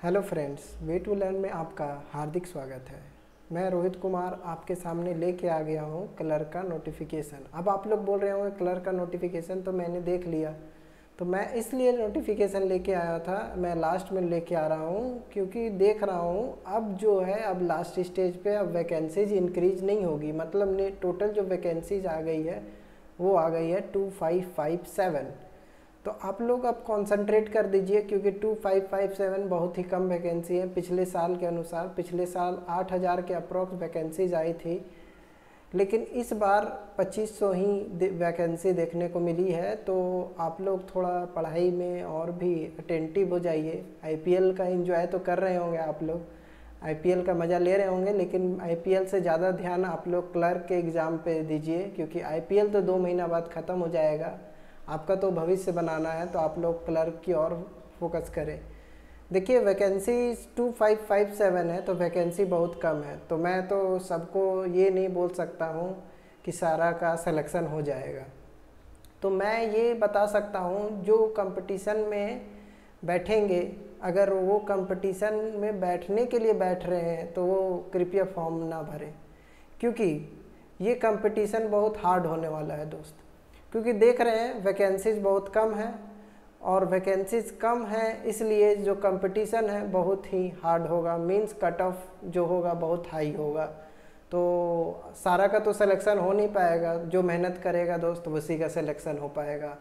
Hello friends way to learn में आपका हार्दिक स्वागत है। मैं रोहित कुमार आपके सामने लेके आ गया हूँ कलर का नोटिफिकेशन अब आप लोग बोल रहे होंगे कलर का नोटिफिकेशन तो मैंने देख लिया। तो मैं इसलिए नोटिफिकेशन लेके आया था, मैं लास्ट में लेके आ रहा हूँ क्योंकि देख रहा हूँ अब जो है, अब लास्ट स्टेज पे अब वैकेंसीज इंक्रीज नहीं होगी। मतलब ने टोटल जो वैकेंसीज आ गई है, वो आ गई है टू फाइव फाइव सेवन तो आप लोग अब कंसंट्रेट कर दीजिए, क्योंकि 2557 बहुत ही कम वैकेंसी है। पिछले साल के अनुसार, पिछले साल 8000 के अप्रॉक्स वैकेंसीज आई थी। लेकिन इस बार 2500 ही वैकेंसी देखने को मिली है। तो आप लोग थोड़ा पढ़ाई में और भी अटेंटिव हो जाइए। आईपीएल का एंजॉय तो कर रहे होंगे आप लोग। आईपीएल का मज़ा ले रहे होंगे, लेकिन आईपीएल से ज़्यादा ध्यान आप लोग क्लर्क के एग्ज़ाम पे दीजिए, क्योंकि आईपीएल तो दो महीना बाद ख़त्म हो जाएगा। आपका तो भविष्य बनाना है तो आप लोग क्लर्क की ओर फोकस करें। देखिए vacancy two five five seven है तो वैकेंसी बहुत कम है। तो मैं तो सबको ये नहीं बोल सकता हूँ कि सारा का सिलेक्शन हो जाएगा। तो मैं ये बता सकता हूँ, जो कंपटीशन में बैठेंगे, अगर वो कंपटीशन में बैठने के लिए बैठ रहे हैं तो वो कृपया फॉर्म ना भरें। क्योंकि ये कंपटीशन बहुत हार्ड होने वाला है, दोस्त। क्योंकि देख रहे हैं वैकेंसीज बहुत कम है और वैकेंसीज कम है, इसलिए जो कंपटीशन है, बहुत ही हार्ड होगा। मींस कट ऑफ़ जो होगा, बहुत हाई होगा। तो सारा का तो सिलेक्शन हो नहीं पाएगा। जो मेहनत करेगा दोस्त, उसी का सिलेक्शन हो पाएगा।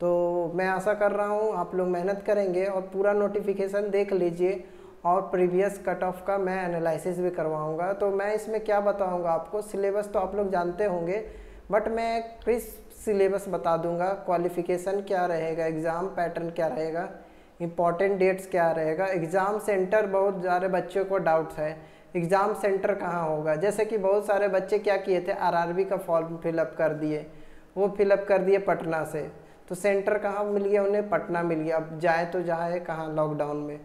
तो मैं आशा कर रहा हूँ, आप लोग मेहनत करेंगे और पूरा नोटिफिकेशन देख लीजिए और प्रीवियस कट ऑफ़ का मैं एनालिसिस भी करवाऊँगा। तो मैं इसमें क्या बताऊँगा आपको? सिलेबस तो आप लोग जानते होंगे बट मैं किस सिलेबस बता दूँगा क्वालिफ़िकेशन क्या रहेगा एग्ज़ाम पैटर्न क्या रहेगा इंपॉर्टेंट डेट्स क्या रहेगा। एग्ज़ाम सेंटर बहुत सारे बच्चों को डाउट्स है। एग्ज़ाम सेंटर कहाँ होगा? जैसे कि बहुत सारे बच्चे क्या किए थे? आरआरबी का फॉर्म फिलअप कर दिए। वो फिलअप कर दिए पटना से। तो सेंटर कहाँ मिल गया? उन्हें पटना मिल गया। अब जाए तो जाए कहाँ? लॉकडाउन में।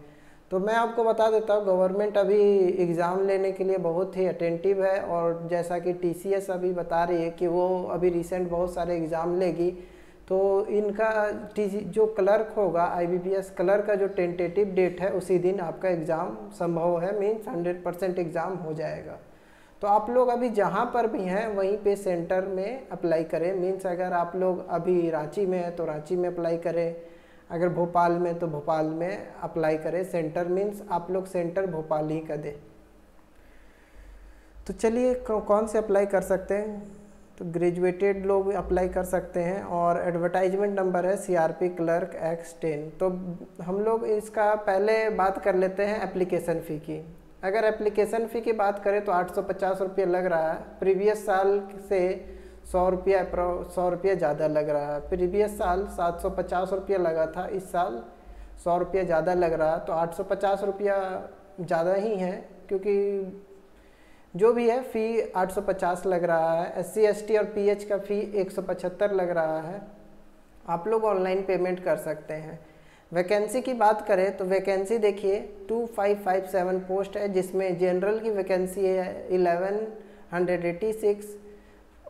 तो मैं आपको बता देता हूँ गवर्नमेंट अभी एग्ज़ाम लेने के लिए बहुत ही अटेंटिव है और जैसा कि टीसीएस अभी बता रही है कि वो अभी रिसेंट बहुत सारे एग्ज़ाम लेगी। तो इनका टी जो क्लर्क होगा आईबीपीएस क्लर्क का जो टेंटेटिव डेट है, उसी दिन आपका एग्ज़ाम संभव है मीन्स हंड्रेड परसेंट एग्ज़ाम हो जाएगा। तो आप लोग अभी जहाँ पर भी हैं, वहीं पे सेंटर में अप्लाई करें। मीन्स अगर आप लोग अभी रांची में हैं तो रांची में अप्लाई करें। अगर भोपाल में तो भोपाल में अप्लाई करें। सेंटर मीन्स आप लोग सेंटर भोपाल ही का दें। तो चलिए कौन से अप्लाई कर सकते हैं? तो ग्रेजुएटेड लोग अप्लाई कर सकते हैं और एडवर्टाइजमेंट नंबर है C R P clerk X ten तो हम लोग इसका पहले बात कर लेते हैं एप्लीकेशन फ़ी की। अगर एप्लीकेशन फ़ी की बात करें तो आठ सौ पचास रुपये लग रहा है। प्रीवियस साल से सौ रुपया अप्रो, सौ रुपया ज़्यादा लग रहा है। प्रीवियस साल सात सौ पचास रुपया लगा था, इस साल सौ रुपया ज़्यादा लग रहा है। तो आठ सौ पचास रुपया ज़्यादा ही है, क्योंकि जो भी है फ़ी आठ सौ पचास लग रहा है। एस सी और पी एच का फ़ी एक सौ पचहत्तर लग रहा है। आप लोग ऑनलाइन पेमेंट कर सकते हैं। वैकेंसी की बात करें तो वैकेंसी देखिए two five five seven post है, जिसमें जनरल की वैकेंसी है eleven hundred eighty six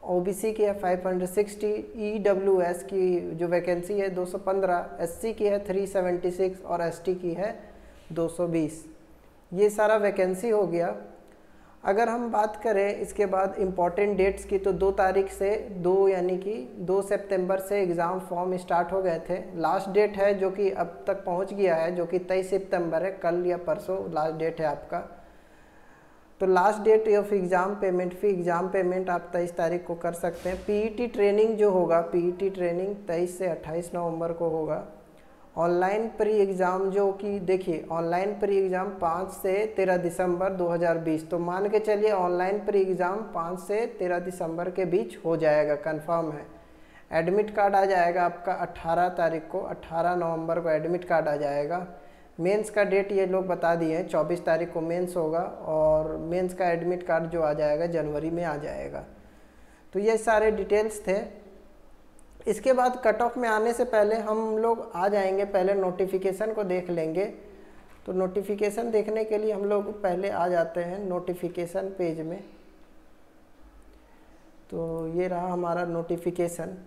OBC की है 560 ईडब्ल्यूएस e की जो वैकेंसी है 215 एससी की है 376 और एसटी की है 220 ये सारा वैकेंसी हो गया। अगर हम बात करें इसके बाद इंपॉर्टेंट डेट्स की तो दो तारीख से दो, यानी कि दो सितंबर से एग्ज़ाम फॉर्म स्टार्ट हो गए थे। लास्ट डेट है जो कि अब तक पहुँच गया है, जो कि तेईस सितंबर है, कल या परसों लास्ट डेट है आपका। तो last date of exam payment fee exam payment आप तेईस तारीख को कर सकते हैं। पीईटी ट्रेनिंग e जो होगा पीईटी ट्रेनिंग e तेईस से अट्ठाईस नवंबर को होगा। ऑनलाइन प्री एग्ज़ाम जो कि देखिए ऑनलाइन प्री एग्ज़ाम पाँच से तेरह दिसंबर 2020 तो मान के चलिए ऑनलाइन प्री एग्ज़ाम पाँच से तेरह दिसंबर के बीच हो जाएगा कंफर्म है। एडमिट कार्ड आ जाएगा आपका 18 तारीख को 18 नवंबर को एडमिट कार्ड आ जाएगा। मेंस का डेट ये लोग बता दिए हैं, चौबीस तारीख को मेंस होगा और मेंस का एडमिट कार्ड जो आ जाएगा जनवरी में आ जाएगा। तो ये सारे डिटेल्स थे। इसके बाद कट ऑफ़ में आने से पहले हम लोग आ जाएँगे, पहले नोटिफिकेशन को देख लेंगे। तो नोटिफिकेशन देखने के लिए हम लोग पहले आ जाते हैं नोटिफिकेशन पेज में। तो ये रहा हमारा नोटिफिकेशन।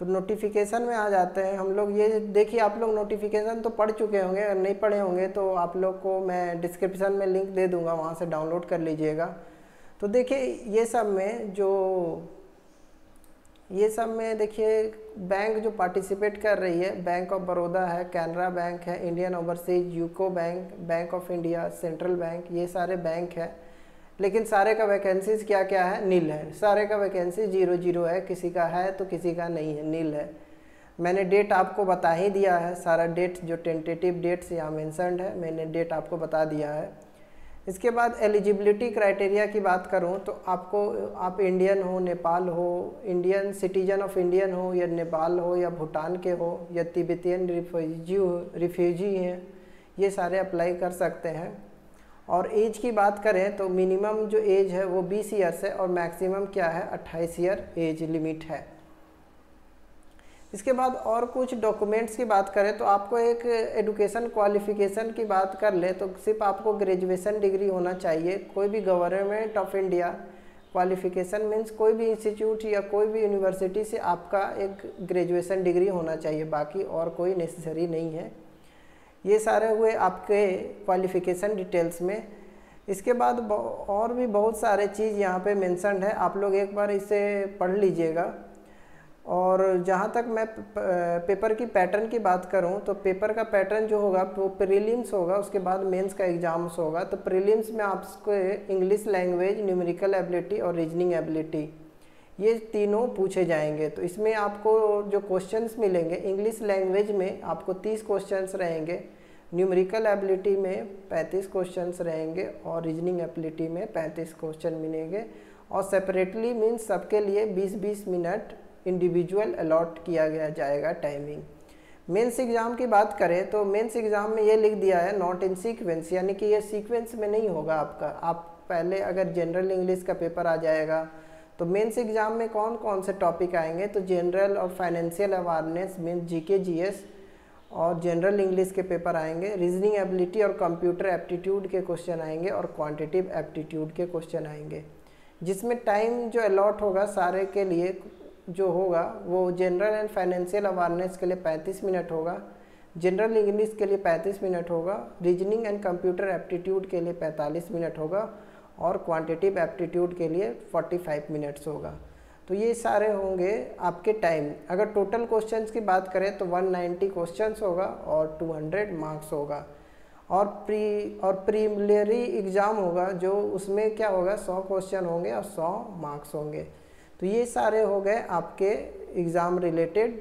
तो नोटिफिकेशन में आ जाते हैं। हम लोग ये देखिए, आप लोग नोटिफिकेशन तो पढ़ चुके होंगे, अगर नहीं पढ़े होंगे तो आप लोग को मैं डिस्क्रिप्शन में लिंक दे दूँगा, वहाँ से डाउनलोड कर लीजिएगा। तो देखिए, ये सब में जो, ये सब में देखिए बैंक जो पार्टिसिपेट कर रही है बैंक ऑफ़ बड़ौदा है कैनरा बैंक है Indian overseas UCO bank bank of India central bank ये सारे बैंक है। लेकिन सारे का वैकेंसीज क्या क्या है? नील है। सारे का वैकेंसी ज़ीरो ज़ीरो है। किसी का है तो किसी का नहीं है। नील है। मैंने डेट आपको बता ही दिया है। सारा डेट जो टेंटेटिव डेट्स यहाँ मैंसनड है, मैंने डेट आपको बता दिया है। इसके बाद एलिजिबिलिटी क्राइटेरिया की बात करूँ तो आपको, आप इंडियन हो नेपाल हो इंडियन सिटीजन ऑफ़ इंडियन हो, या नेपाल हो, या भूटान के हो, या तिब्बतियन रिफ्यूजी रिफ्यूजी हैं, ये सारे अप्लाई कर सकते हैं। और एज की बात करें तो मिनिमम जो एज है वो 20 ईयर्स है और मैक्सिमम क्या है? 28 ईयर एज लिमिट है। इसके बाद और कुछ डॉक्यूमेंट्स की बात करें तो आपको एक एडुकेशन क्वालिफिकेशन की बात कर ले तो सिर्फ़ आपको ग्रेजुएशन डिग्री होना चाहिए। कोई भी government of India qualification means कोई भी इंस्टीट्यूट या कोई भी यूनिवर्सिटी से आपका एक ग्रेजुएशन डिग्री होना चाहिए। बाकी और कोई नेसेसरी नहीं है। ये सारे हुए आपके क्वालिफ़िकेशन डिटेल्स में। इसके बाद और भी बहुत सारे चीज़ यहाँ पे मेंशनड है। आप लोग एक बार इसे पढ़ लीजिएगा। और जहाँ तक मैं पेपर की पैटर्न की बात करूँ तो पेपर का पैटर्न जो होगा, वो प्रीलिम्स होगा, उसके बाद मेंस का एग्ज़ाम्स होगा। तो प्रीलिम्स में आपको इंग्लिश लैंग्वेज न्यूमेरिकल एबिलिटी और रीजनिंग एबिलिटी ये तीनों पूछे जाएँगे। तो इसमें आपको जो क्वेश्चंस मिलेंगे इंग्लिश लैंग्वेज में आपको 30 क्वेश्चंस रहेंगे न्यूमेरिकल एबिलिटी में 35 क्वेश्चंस रहेंगे और रीजनिंग एबिलिटी में 35 क्वेश्चन मिलेंगे। और सेपरेटली मीन्स सबके लिए 20-20 मिनट इंडिविजुअल अलॉट किया गया जाएगा टाइमिंग मेंस एग्ज़ाम की बात करें तो मेंस एग्ज़ाम में ये लिख दिया है नॉट इन सीक्वेंस यानी कि ये सीक्वेंस में नहीं होगा आपका। आप पहले अगर जनरल इंग्लिश का पेपर आ जाएगा तो मेंस एग्ज़ाम में कौन कौन से टॉपिक आएँगे? तो जनरल और financial awareness mean GK GS और जनरल इंग्लिश के पेपर आएँगे। रीजनिंग एबिलिटी और कंप्यूटर एप्टीट्यूड के क्वेश्चन आएँगे और क्वांटिटिव एप्टीट्यूड के क्वेश्चन आएँगे। जिसमें टाइम जो अलॉट होगा सारे के लिए, जो होगा, वो जनरल एंड फाइनेंशियल अवेयरनेस के लिए 35 मिनट होगा। जनरल इंग्लिश के लिए 35 मिनट होगा। रीजनिंग एंड कंप्यूटर एप्टीट्यूड के लिए 45 मिनट होगा। और क्वांटिटिव एप्टीट्यूड के लिए 45 मिनट्स होगा। तो ये सारे होंगे आपके टाइम अगर टोटल क्वेश्चंस की बात करें तो 190 क्वेश्चंस होगा और 200 मार्क्स होगा। और प्री और प्रीमिलरी एग्ज़ाम होगा, जो उसमें क्या होगा 100 क्वेश्चन होंगे और 100 मार्क्स होंगे। तो ये सारे हो गए आपके एग्ज़ाम रिलेटेड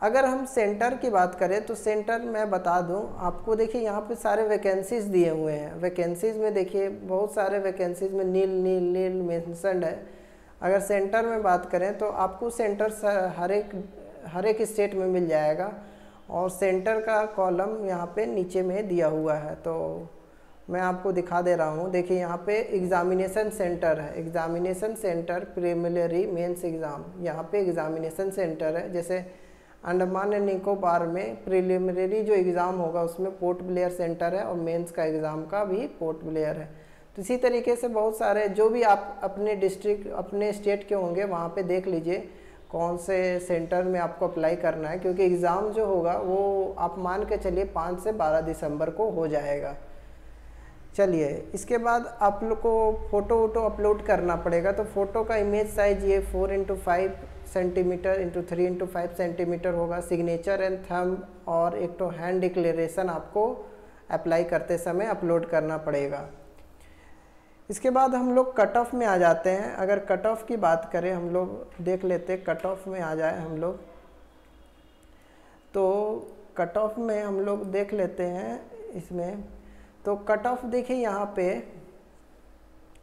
अगर हम सेंटर की बात करें तो सेंटर मैं बता दूँ, आपको देखिए यहाँ पे सारे वैकेंसीज दिए हुए हैं। वैकेंसीज में देखिए, बहुत सारे वैकेंसीज में नील नील नील मैंसनड है। अगर सेंटर में बात करें तो आपको सेंटर हर एक हर एक स्टेट में मिल जाएगा। और सेंटर का कॉलम यहाँ पे नीचे में दिया हुआ है। तो मैं आपको दिखा दे रहा हूँ। देखिए यहाँ पे एग्ज़ामिनेशन सेंटर है। Examination centre preliminary mains exam यहाँ पे एग्ज़ामिनेशन सेंटर है। जैसे अंडमान एंड निकोबार में प्रिलिमिनरी जो एग्ज़ाम होगा, उसमें पोर्ट ब्लेयर सेंटर है और मेंस का एग्ज़ाम का भी पोर्ट ब्लेयर है। तो इसी तरीके से बहुत सारे जो भी आप अपने डिस्ट्रिक्ट अपने स्टेट के होंगे, वहाँ पे देख लीजिए कौन से सेंटर में आपको अप्लाई करना है, क्योंकि एग्ज़ाम जो होगा, वो आप मान के चलिए पाँच से बारह दिसंबर को हो जाएगा। चलिए, इसके बाद आप लोग को फ़ोटो वोटो अपलोड करना पड़ेगा तो फ़ोटो का इमेज साइज़ ये four into five centimetre into three into five centimetre होगा सिग्नेचर एंड थम और एक तो हैंड डिक्लेरेशन आपको अप्लाई करते समय अपलोड करना पड़ेगा। इसके बाद हम लोग कट ऑफ़ में आ जाते हैं। अगर कट ऑफ़ की बात करें, हम लोग देख लेते कट ऑफ़ में आ जाए हम लोग। तो कट ऑफ़ में हम लोग देख लेते हैं इसमें। तो कट ऑफ़ देखिए यहाँ पे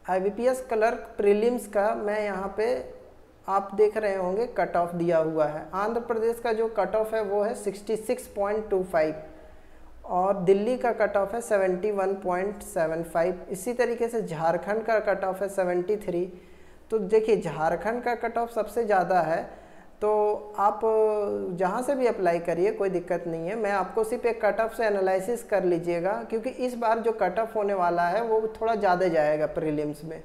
I B P S clerk prelims का मैं यहाँ पे आप देख रहे होंगे कट ऑफ़ दिया हुआ है। आंध्र प्रदेश का जो कट ऑफ़ है, वो है 66.25 और दिल्ली का कट ऑफ़ है 71.75 इसी तरीके से झारखंड का कट ऑफ़ है 73 तो देखिए, झारखंड का कट ऑफ़ सबसे ज़्यादा है तो आप जहाँ से भी अप्लाई करिए, कोई दिक्कत नहीं है। मैं आपको सिर्फ़ एक कट ऑफ़ से एनालिसिस कर लीजिएगा, क्योंकि इस बार जो कट ऑफ़ होने वाला है, वो थोड़ा ज़्यादा जाएगा प्रीलिम्स में।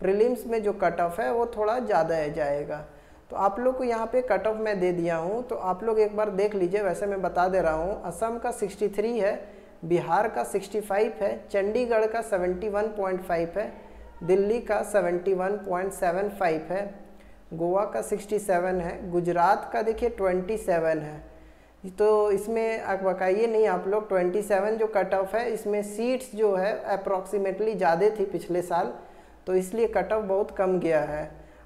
प्रीलिम्स में जो कट ऑफ़ है, वो थोड़ा ज़्यादा जाएगा। तो आप लोग को यहाँ पे कट ऑफ़ मैं दे दिया हूँ। तो आप लोग एक बार देख लीजिए, वैसे मैं बता दे रहा हूँ। असम का 63 है, बिहार का 65 है, चंडीगढ़ का 71.5 है, दिल्ली का 71.75 है, गोवा का 67 है, गुजरात का देखिए 27 है। तो इसमें आप बताइए नहीं, आप लोग 27 जो कट ऑफ़ है, इसमें सीट्स जो है अप्रॉक्सीमेटली ज़्यादा थी पिछले साल। तो इसलिए कट ऑफ़ बहुत कम गया है।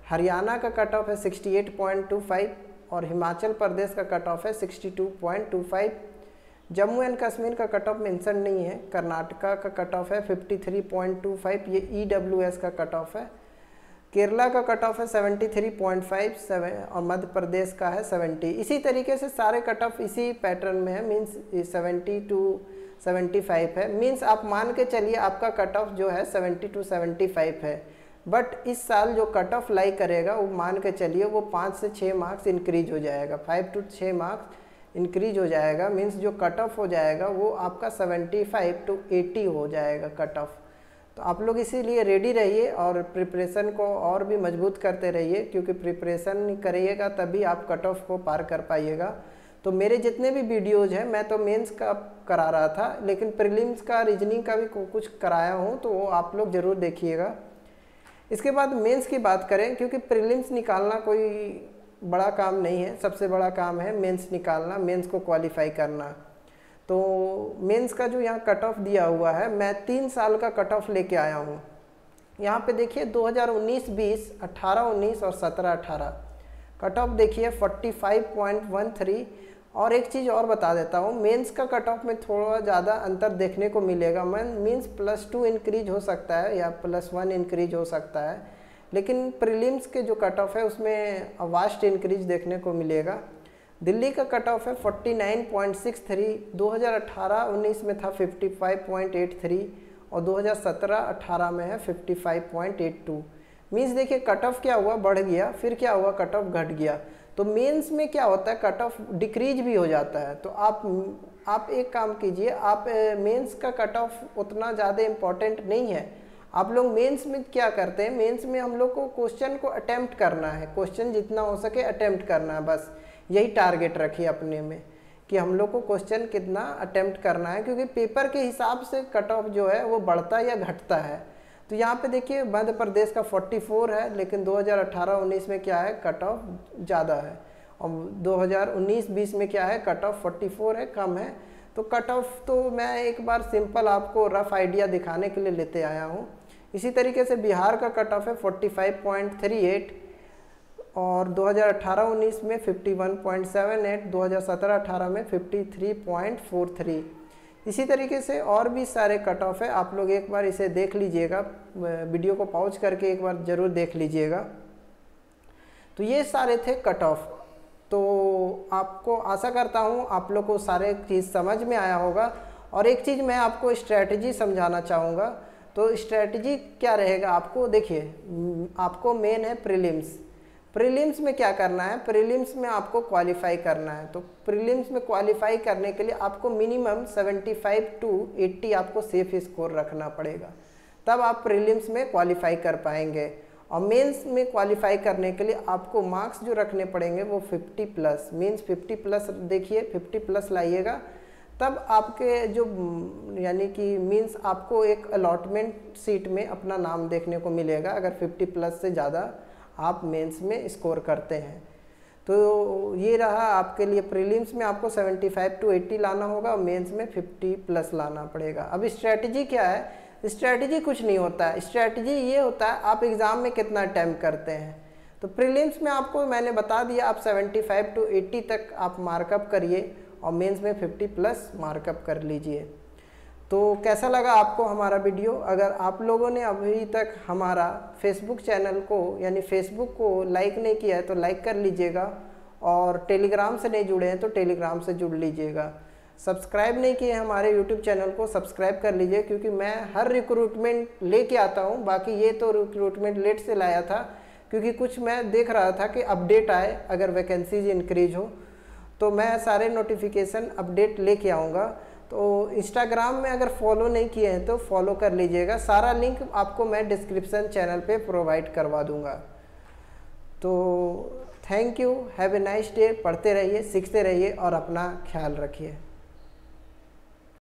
हरियाणा का कट ऑफ़ है 68.25 और हिमाचल प्रदेश का कट ऑफ़ है 62.25 जम्मू एंड कश्मीर का कट ऑफ़ मेंशन नहीं है। कर्नाटका का कट ऑफ़ है 53.25 ये ई e का कट ऑफ़ है। केरला का कट ऑफ़ है 73.5 और मध्य प्रदेश का है 70 इसी तरीके से सारे कट ऑफ़ इसी पैटर्न में है। मीन्स 70 टू 75 है। मींस आप मान के चलिए आपका कट ऑफ़ जो है 70 टू 75 है। बट इस साल जो कट ऑफ़ लाई करेगा, वो मान के चलिए वो पाँच से छः मार्क्स इंक्रीज हो जाएगा। फाइव टू छः मार्क्स इंक्रीज हो जाएगा। मीन्स जो कट ऑफ़ हो जाएगा, वो आपका सेवेंटी फाइव टू एटी हो जाएगा कट ऑफ़ तो आप लोग इसीलिए रेडी रहिए और प्रिपरेशन को और भी मज़बूत करते रहिए, क्योंकि प्रिपरेशन करिएगा तभी आप कट ऑफ़ को पार कर पाइएगा। तो मेरे जितने भी वीडियोज़ हैं मैं तो मेंस का करा रहा था लेकिन प्रीलिम्स का रीजनिंग का भी कुछ कराया हूँ तो वो आप लोग ज़रूर देखिएगा। इसके बाद मेंस की बात करें क्योंकि प्रीलिम्स निकालना कोई बड़ा काम नहीं है सबसे बड़ा काम है मेंस निकालना मेंस को क्वालिफाई करना। तो मेंस का जो यहाँ कट ऑफ़ दिया हुआ है मैं तीन साल का कट ऑफ़ लेके आया हूँ। यहाँ पे देखिए 2019-20, 18-19 और 17-18 कट ऑफ़ देखिए 45.13 और एक चीज़ और बता देता हूँ मेंस का कट ऑफ़ में थोड़ा ज़्यादा अंतर देखने को मिलेगा। मैं मीन्स प्लस टू इंक्रीज हो सकता है या प्लस वन इंक्रीज हो सकता है, लेकिन प्रीलिम्स के जो कट ऑफ़ है उसमें वास्ट इंक्रीज देखने को मिलेगा। दिल्ली का कट ऑफ़ है 49.63 2018-19 में था 55.83 और 2017-18 में है 55.82 मीन्स देखिए कट ऑफ़ क्या हुआ? बढ़ गया, फिर क्या हुआ? कट ऑफ़ घट गया। तो मेंस में क्या होता है? कट ऑफ़ डिक्रीज भी हो जाता है। तो आप आप एक काम कीजिए, आप मेंस का कट ऑफ़ उतना ज़्यादा इम्पोर्टेंट नहीं है। आप लोग मेंस में क्या करते हैं? मेंस में हम लोग को क्वेश्चन को अटैम्प्ट करना है। क्वेश्चन जितना हो सके अटैम्प्ट करना है बस। यही टारगेट रखिए अपने में कि हम लोग को क्वेश्चन कितना अटैम्प्ट करना है। क्योंकि पेपर के हिसाब से कट ऑफ़ जो है, वो बढ़ता या घटता है। तो यहाँ पे देखिए, मध्य प्रदेश का 44 है, लेकिन 2018-19 में क्या है? कट ऑफ़ ज़्यादा है। और 2019-20 में क्या है? कट ऑफ़ 44 है, कम है। तो कट ऑफ़ तो मैं एक बार सिंपल आपको रफ आइडिया दिखाने के लिए लेते आया हूँ। इसी तरीके से बिहार का कट ऑफ़ है 45.38 और 2018-19 में 51.78 2017-18 में 53.43 इसी तरीके से और भी सारे कट ऑफ़ है। आप लोग एक बार इसे देख लीजिएगा। वीडियो को पॉज करके एक बार ज़रूर देख लीजिएगा। तो ये सारे थे कट ऑफ़ तो आपको, आशा करता हूँ आप लोग को सारे चीज़ समझ में आया होगा। और एक चीज़ मैं आपको स्ट्रैटेजी समझाना चाहूँगा। तो स्ट्रैटेजी क्या रहेगा आपको? देखिए आपको मेन है प्रीलिम्स प्रीलिम्स में क्या करना है? प्रीलिम्स में आपको क्वालिफाई करना है। तो प्रीलिम्स में क्वालिफाई करने के लिए आपको मिनिमम 75 टू 80 आपको सेफ़ स्कोर रखना पड़ेगा। तब आप प्रीलिम्स में क्वालिफाई कर पाएँगे। और मेंस में क्वालिफाई करने के लिए आपको मार्क्स जो रखने पड़ेंगे वो 50 प्लस मीन्स 50 प्लस देखिए 50 प्लस लाइएगा। तब आपके जो, यानी कि मीन्स आपको एक अलॉटमेंट सीट में अपना नाम देखने को मिलेगा। अगर 50 प्लस से ज़्यादा आप मेंस में स्कोर करते हैं। तो ये रहा आपके लिए प्रीलिम्स में आपको 75 टू 80 लाना होगा और मेंस में 50 प्लस लाना पड़ेगा। अब स्ट्रैटेजी क्या है? स्ट्रैटेजी कुछ नहीं होता है। स्ट्रैटेजी ये होता है, आप एग्ज़ाम में कितना अटैम्प्ट करते हैं। तो प्रीलिम्स में आपको मैंने बता दिया, आप 75 टू 80 तक आप मार्कअप करिए और मेंस में 50 प्लस मार्कअप कर लीजिए। तो कैसा लगा आपको हमारा वीडियो? अगर आप लोगों ने अभी तक हमारा फेसबुक चैनल को, यानी फेसबुक को लाइक नहीं किया है तो लाइक कर लीजिएगा और टेलीग्राम से नहीं जुड़े हैं तो टेलीग्राम से जुड़ लीजिएगा। सब्सक्राइब नहीं किए हमारे यूट्यूब चैनल को सब्सक्राइब कर लीजिए, क्योंकि मैं हर रिक्रूटमेंट लेके आता हूँ। बाकी ये तो रिक्रूटमेंट लेट से लाया था, क्योंकि कुछ मैं देख रहा था कि अपडेट आए, अगर वैकेंसीज इंक्रीज हो तो मैं सारे नोटिफिकेशन अपडेट लेके आऊँगा। तो इंस्टाग्राम में अगर फॉलो नहीं किए हैं तो फॉलो कर लीजिएगा। सारा लिंक आपको मैं डिस्क्रिप्सन चैनल पे प्रोवाइड करवा दूँगा। तो thank you have a nice day पढ़ते रहिए, सीखते रहिए और अपना ख्याल रखिए।